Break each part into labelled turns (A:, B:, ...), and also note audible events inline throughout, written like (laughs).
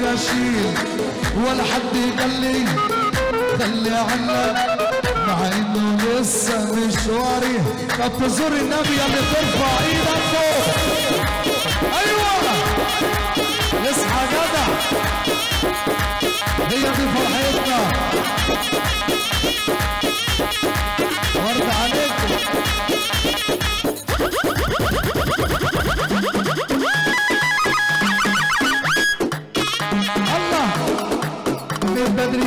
A: لا شيل ولا حد قال لي خلي عنك مع إنه لسه مشواري طب تزور النبي اللي ترفع إيدك فوق أيوه. اصحى جدع هي دي فرحتنا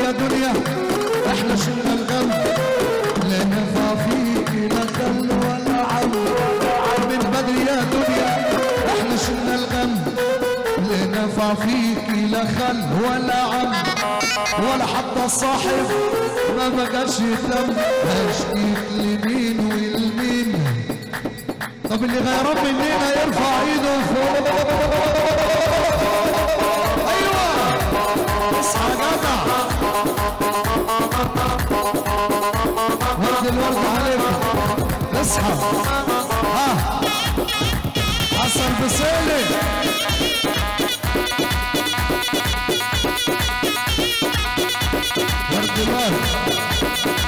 A: يا دنيا إحنا شلنا الغم. لا نفع فيك لا خل ولا عم. من بدري يا دنيا إحنا شلنا الغم. لا نفع فيك لا خل ولا عم. ولا حتى الصاحب ما بقاش يهتم. هشتيك لمين والمين طب اللي غيران مننا يرفع ايده فوق. ورد الورد عليك اصحى ها. حسن بسيلي. ورد الورد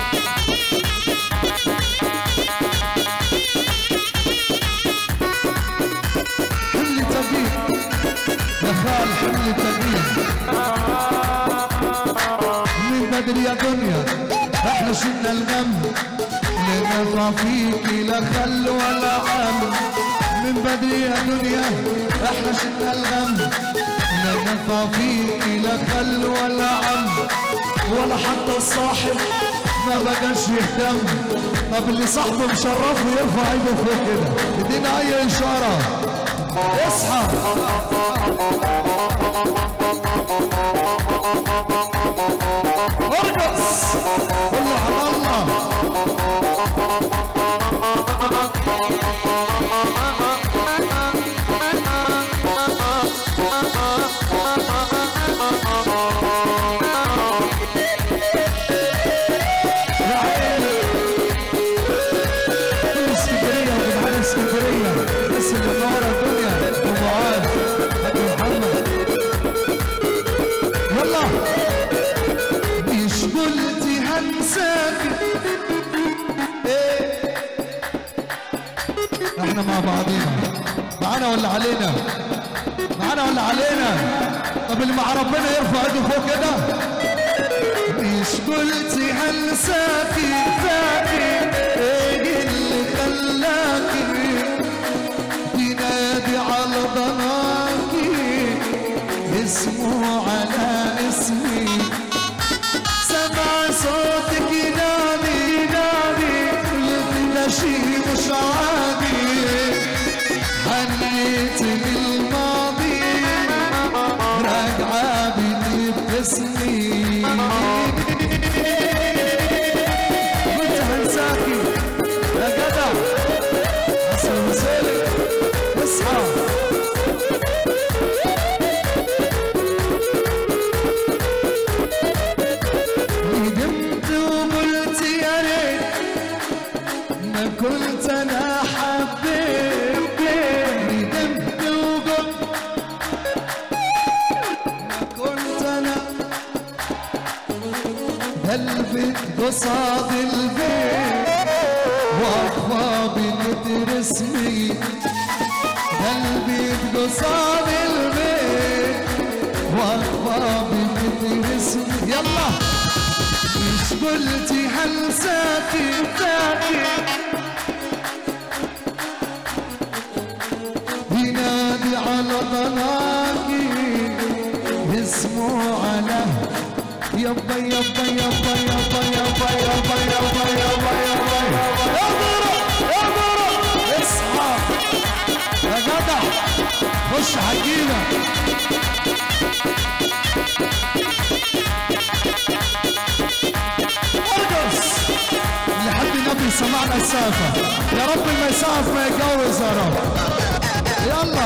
A: حمل تقيل تقيل بدري يا دنيا إحنا شلنا الغم. لا نفع فيك لا خل ولا عم. من بدري يا دنيا إحنا شلنا الغم. لا نفع فيك لا خل ولا عم. ولا حتى الصاحب ما بقاش يهتم. طب اللي صاحبه مشرفه يرفع ايده فوق كده. ادينا أي إشارة. اصحى. Oh, إحنا مع بعضينا. معانا ولا علينا؟ معانا ولا علينا؟ طب اللي مع ربنا يرفع ايده فوق كده. مش قلتي هنساكي فاكي إيه اللي خلاكي؟ تنادي على ضناكي. اسمه على اسمي. سمع صوتك ينادي ينادي. قلت شي مش عادي حنيت للماضي راجعة بتبتسمي قلتي هنساكي فاكي ينادي على ضناكي اسمه على يبا يبا يبا يبا يبا يبا يبا يبا يبا يا مرة يا مرة اصحى يا جدع خش حجينا سمع مسافة. يا رب المسافة ما يتجوز يا رب. يلا.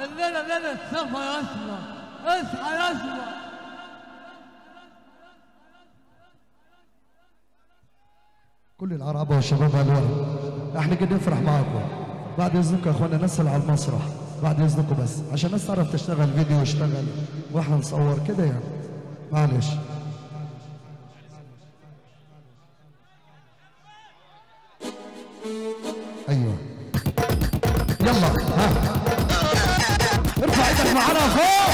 B: الليلة ليلة السفر يسمع اصحى يسمع
A: كل العرابة والشباب الورد إحنا قد نفرح معاكم بعد إذنكم يا أخوانا نسأل على المسرح. بعد إذنكم بس. عشان الناس تعرف تشتغل فيديو واشتغل. وإحنا نصور كده يعني. معلش. أيوه. يلا. ها. ارفع إيدك معانا فوق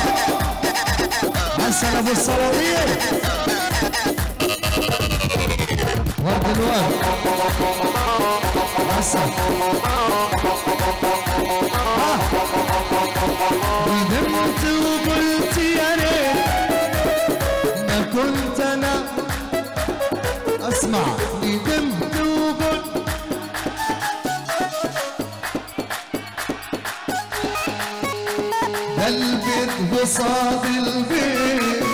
A: حسن ابو الصلاويه ها ندمت وقلت يا ريت ما كنت أنا أسمع. ندمت وقلت البيت. قصاد البيت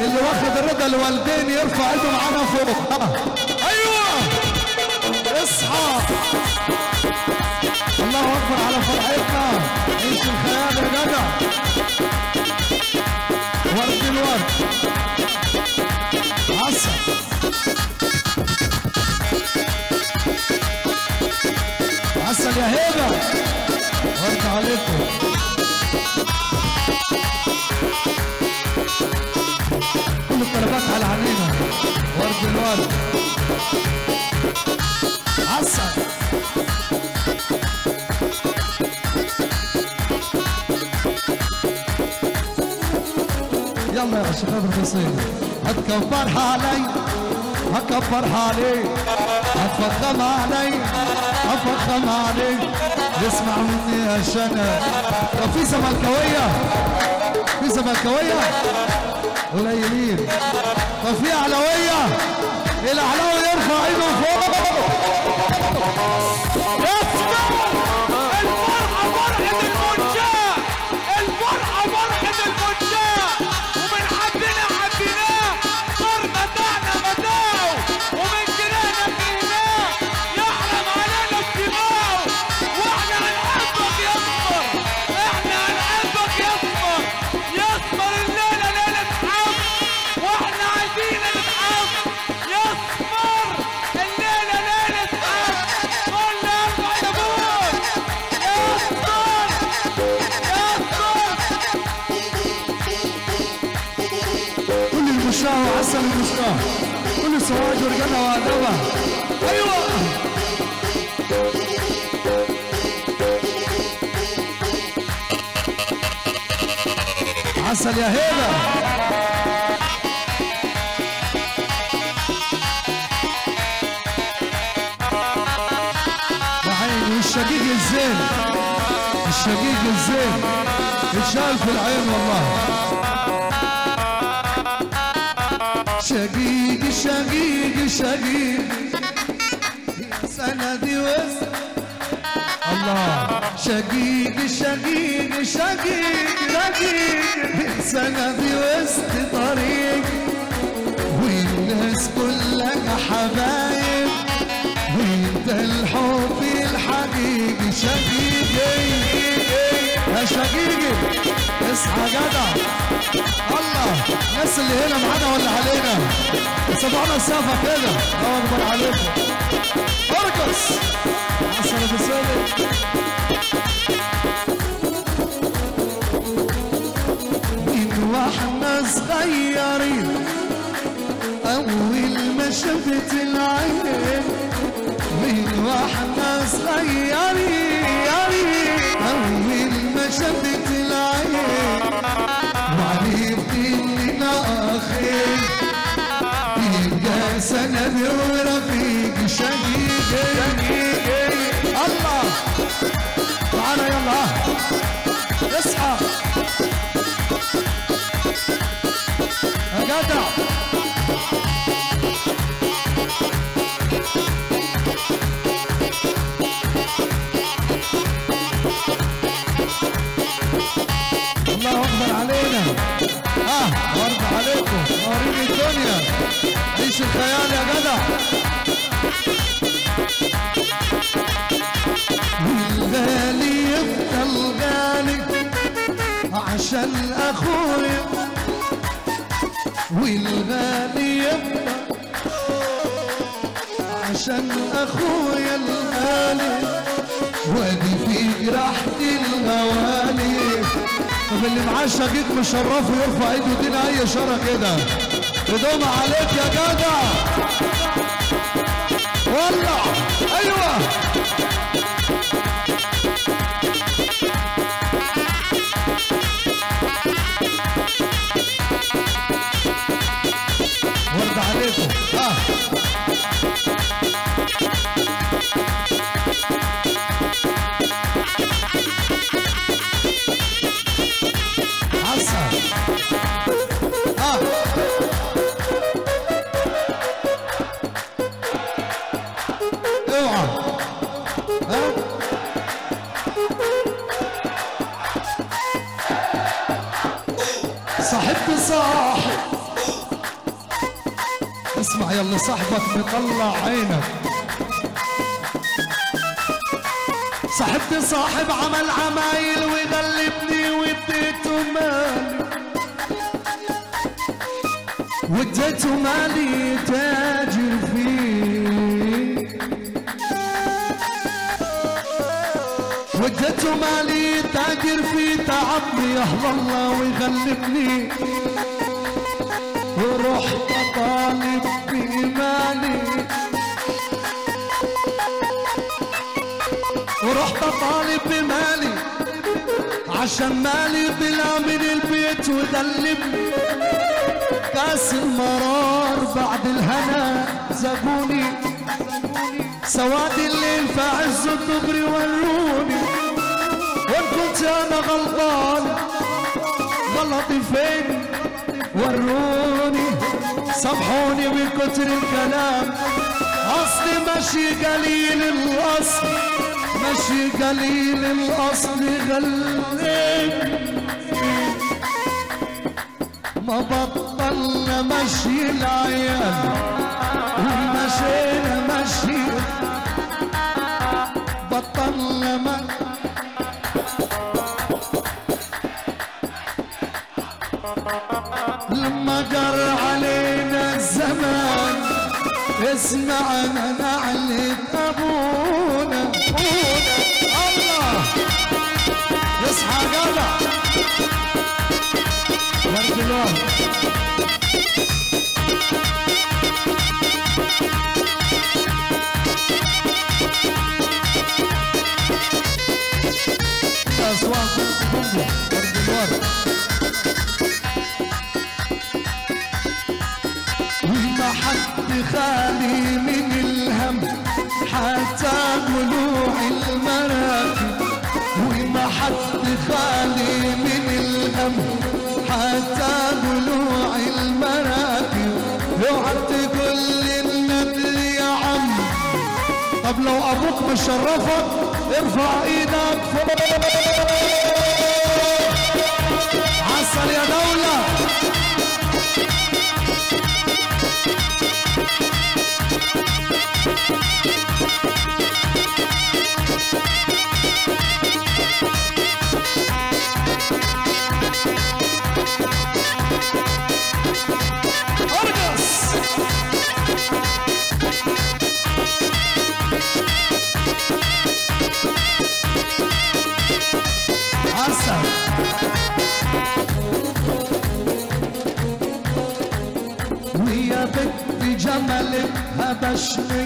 A: اللي واخد رضا الوالدين يرفع ايده معانا فوق. (laughs) اصحى الله أكبر على فرحتنا. عيش الخيال يا جدع ورد الورد. عسل. عسل يا هبه ورد عليكم. كل الطلبات على علينا ورد الورد. عسل يلا يا شباب القصيدة هتكبر حالي هكبر حالي هتفخم علي هفخم علي. اسمع مني يا شنب. طب في زملكاوية؟ في زملكاوية؟ قليلين. طب في اهلاوية الاهلاوي يرفع ايده فوق.
B: كل
A: سواج ورجالة وادبة يا وعيني الشقيق الزين. الشقيق الزين. اتشال في العين والله. شقيق شقيق شقيق. سندي وسط الله. شقيق شقيق شقيق شقيق. سندي وسط طريق. والناس كلها حبايب. وانت الحب الحقيقي. شقيقي. شقيقي اصحى جدع الله الناس اللي هنا معانا ولا علينا؟ سمعنا السقفه كده. الله أكبر عليكم. ارقص عسل ابو سالم من وإحنا صغيرين أول ما شفت العين. من وإحنا صغيرين. الله أكبر علينا. آه ورد عليكم. وريني الدنيا. عيش الخيال يا جدع والغالي يفضل غالي عشان اخويا والغالي يبقى عشان اخويا الغالي. وادي في جراحتي الغوالي طب اللي معاه شقيق مشرفه يرفع ايده ويدينا اي اشاره كده. بدوم عليك يا جدع. ولع. أيوه. يلا صاحبك مطلع عينك. صاحبت صاحب عمل عمايل وغلبني واديته مالي واديته مالي تاجر فيه. واديته مالي تاجر فيه. تعبني يا الله ويغلبني. ورحت ورحت طالب بمالي عشان مالي طلع من البيت وغلبني كاس المرار بعد الهنا زبوني. سواد الليل في عز الظهر وروني وان كنت أنا غلطان غلطي فين وروني سامحوني من كتر الكلام. اصلي ماشي قليل الاصل ماشي قليل الاصل غلب ما بطلنا مشي العيال ومشينا مشي بطلنا مشي جر علينا الزمان. اسمعنا نعلة أبونا. الله. يصحى جدع ورد الورد خالي من الهم حتى طلوع المراكب. اوعى تقول لي يا عم. طب لو أبوك مشرفك ارفع إيدك. عسل يا دولة. nas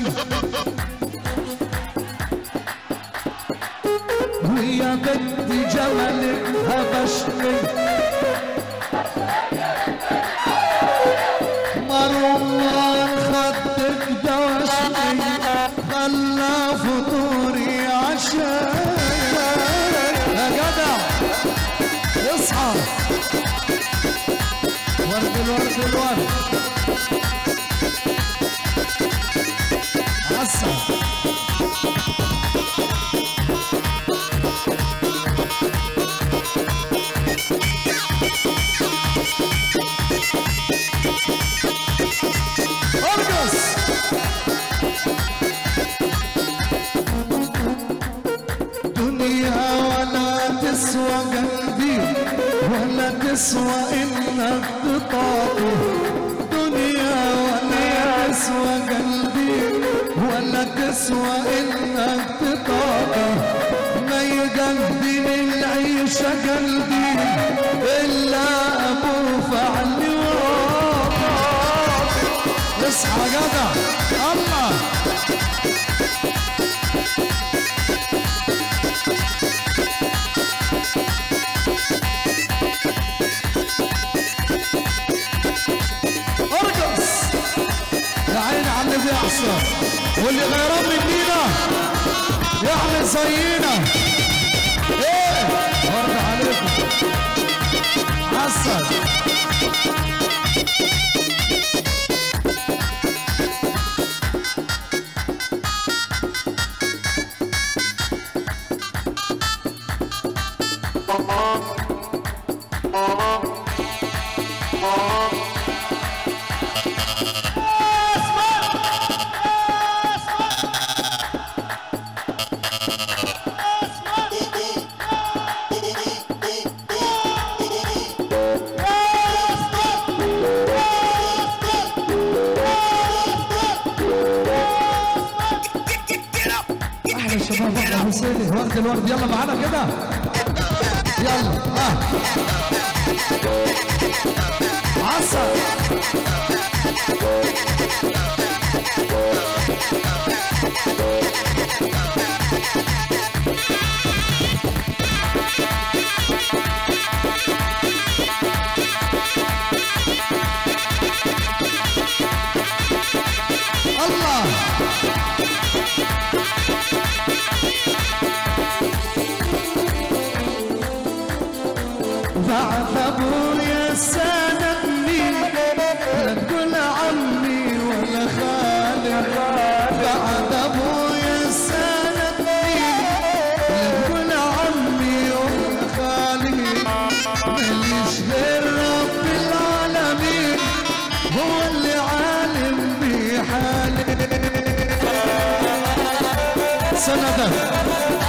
A: تسوى انك تطاطي دنيا ولا تسوى قلبي ولا تسوى انك تطاطي ما يقدم العيشة قلبي إلا أبو فعل واطي اصحى جدع الله. واللي غيران منينا يعمل زينا إيه؟ ورد عليكم. عسل أحلى الورد يلا معانا كده. يلا. ها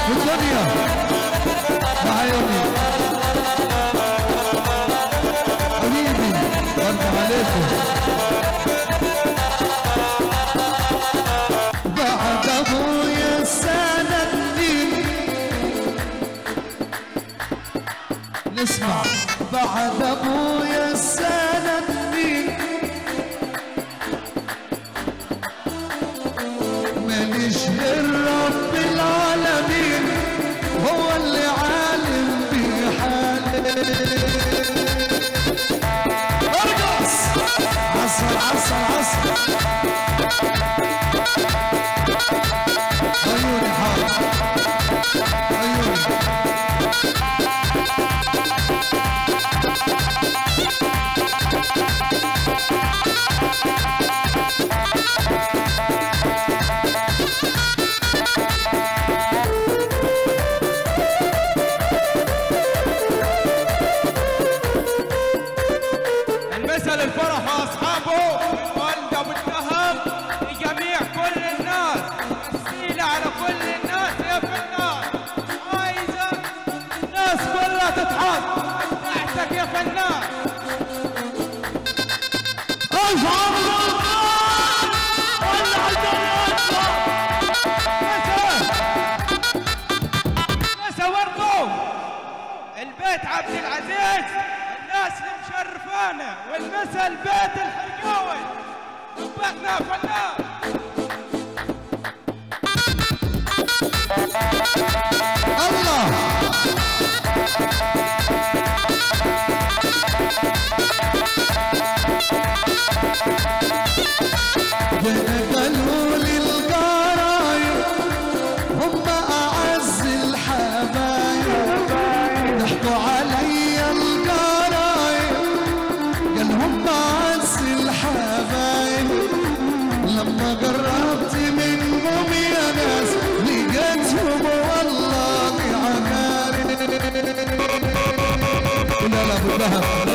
A: في الدنيا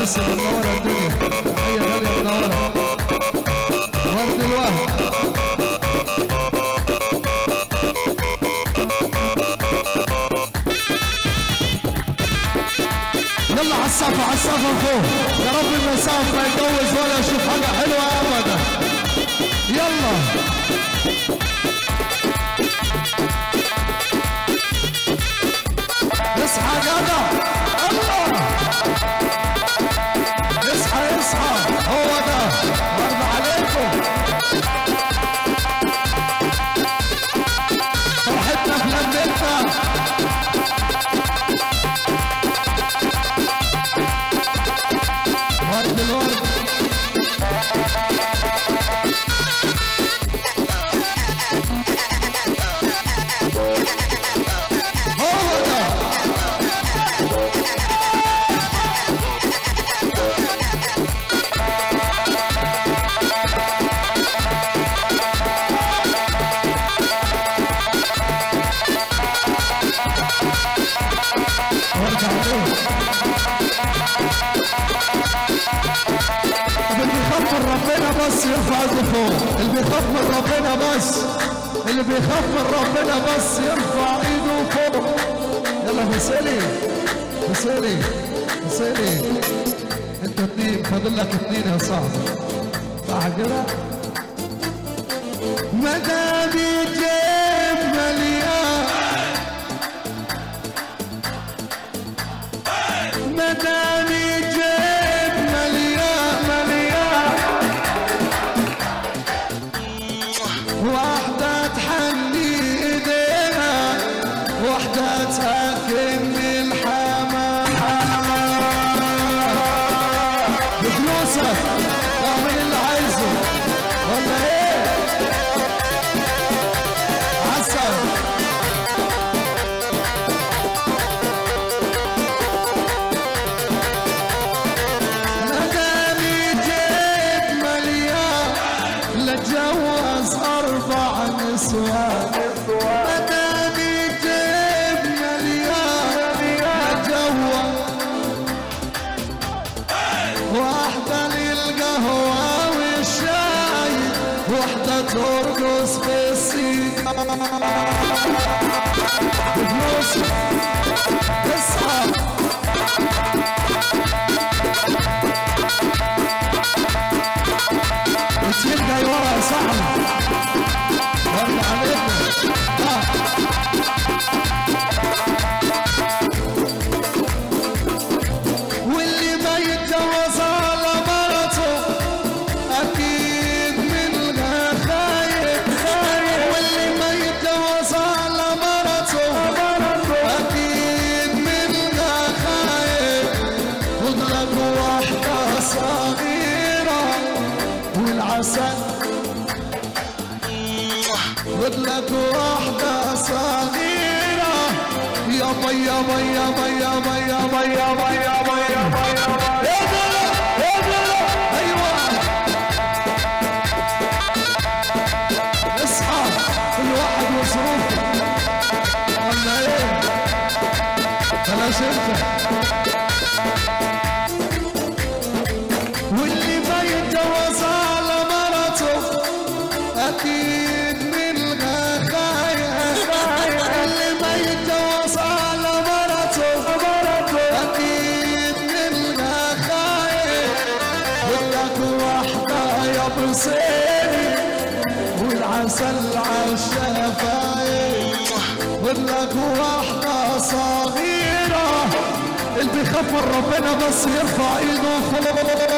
A: مصر منوره الدنيا غاليه منوره ورد الوهم يلا فوق. يا رب المسافه ما يتجوز ولا يشوف حاجة حلوة. لفوق اللي بيخاف من ربنا بس. اللي بيخاف من ربنا بس يرفع ايده فوق. يلا مسالي مسالي مسالي انت اتنين فاضل لك اتنين يا صاحبي. صح كده؟ عشان بدلك واحدة صغيرة. يا بي يا بي يا بي يا بي يا بي يا بي يا بي يا بي يا بي Thank you. حصل عالشفايف ظلك واحدة صغيرة. اللي بيخاف من ربنا بس يرفع إيده.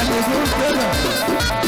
A: Carlos Deus.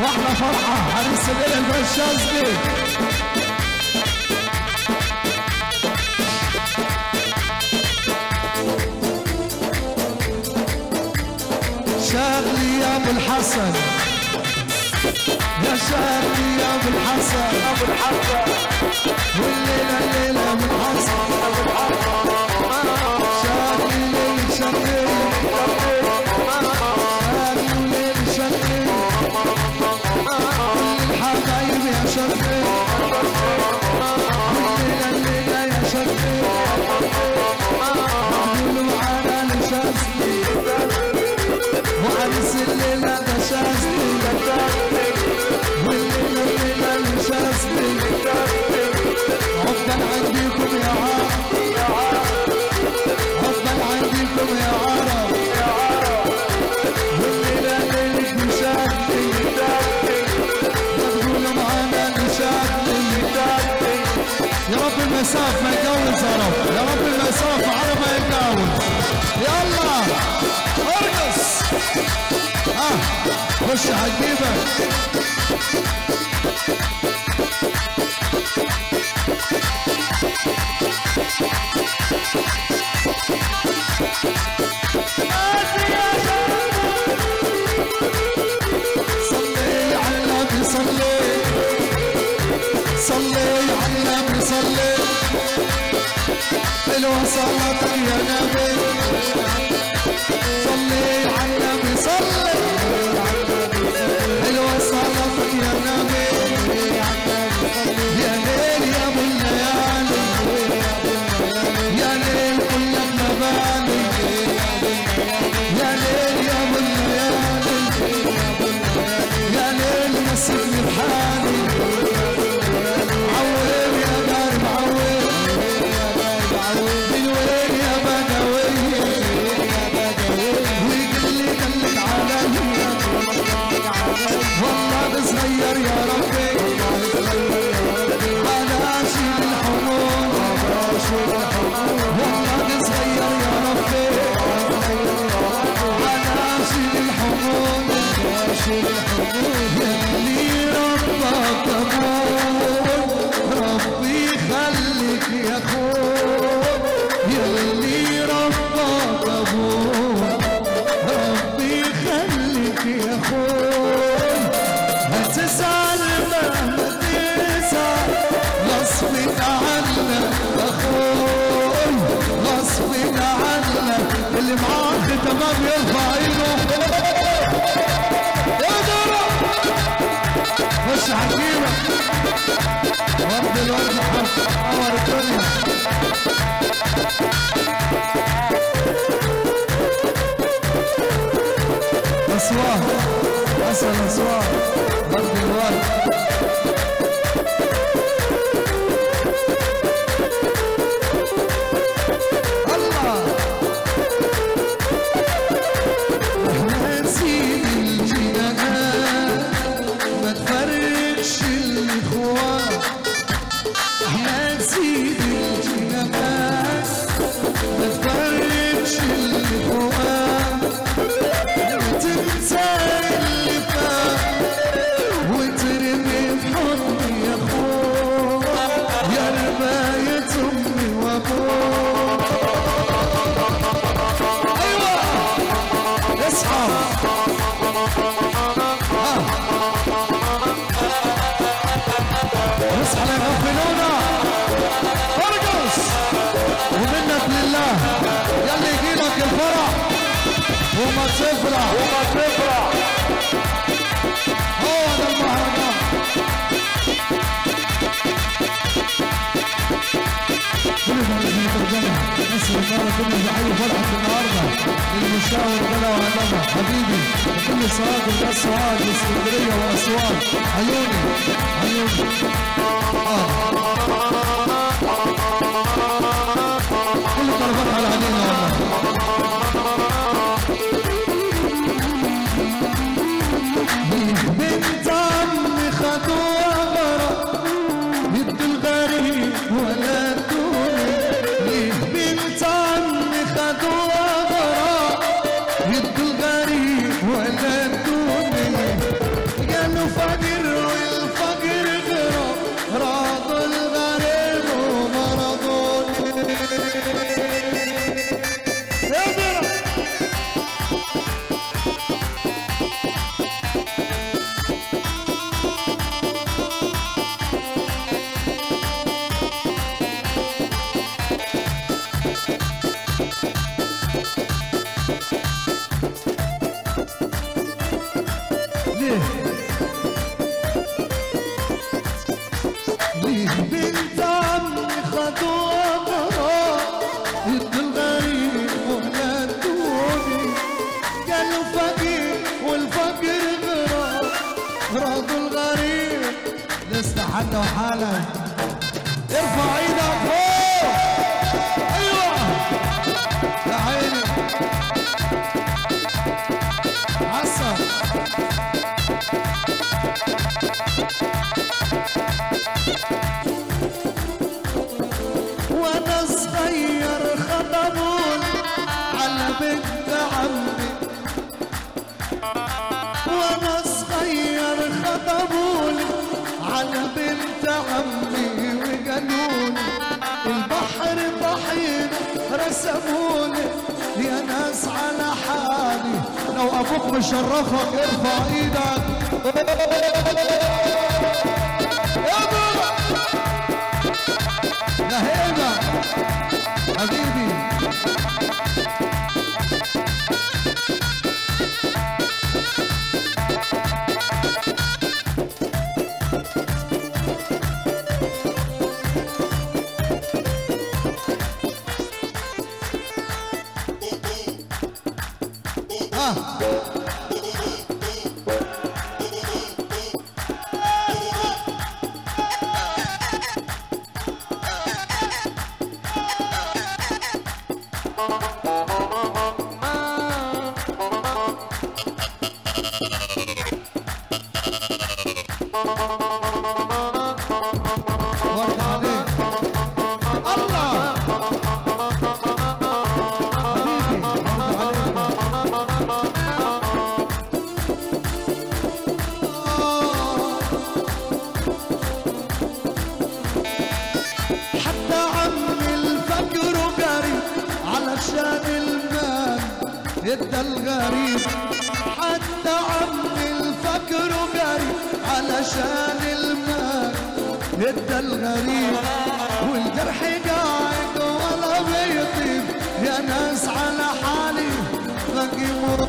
A: واحلى فرحه عريس الليلة البشازي شغلي يا ابو الحسن. يا شهري يا أبو الحسن. ابو الحسن والليلة الليلة من حصن أبو الحسن. المسافة يقوز يا رب يا رب المسافة على ما يقاوز يلا ارقص. ها خش حبيبك الوصلة يا نبي تمام يرفع ايده يا أقدر خش حكيمه رد الورد حرف عمر الدنيا. اصوات اصل اصوات رد الورد. كل زعيم فرحة النهارده. المشاور بلا وعلمة حبيبي وكل سواد الناس سواد اسكندرية وأسوان. عيوني عيوني آه. حالك وحالك ارفع حسبوني يا ناس على حالي. لو أبوك مشرفك ارفع إيدك.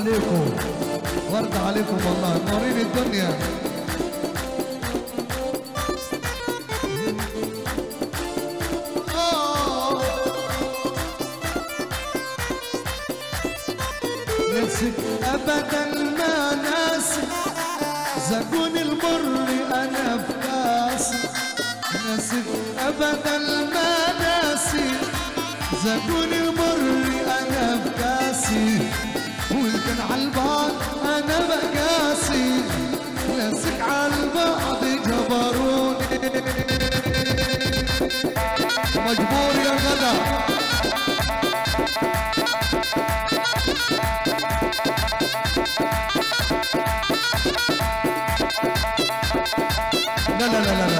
A: عليكم. ورد عليكم والله. منورين الدنيا. آه. نسيت ابدا ما ناسي. زبون المر أنا في كاسي نسيت ابدا ما ناسي. زبون عالبعض أنا بقاسي. ناسك عالبعض جبروني. مجبور يا غدا. لا لا لا لا.